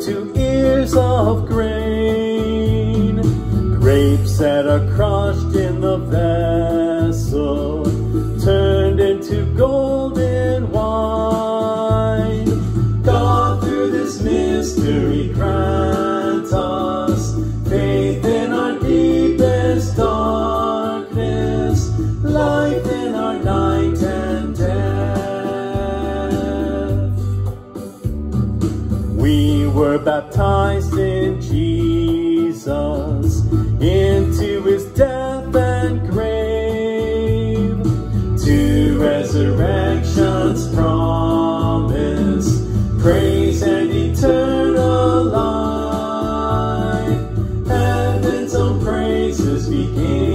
into ears of grain. Grapes that are crushed in the vessel, turned into golden wine. God, through this mystery, grant were baptized in Jesus, into his death and grave, to resurrection's promise, praise and eternal life. Heaven's own praises begin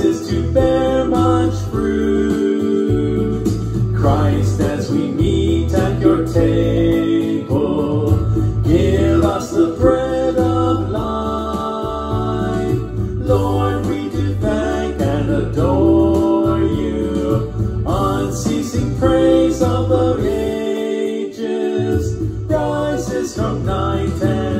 rises to bear much fruit. Christ, as we meet at your table, give us the bread of life. Lord, we do thank and adore you, unceasing praise of the ages rises from night and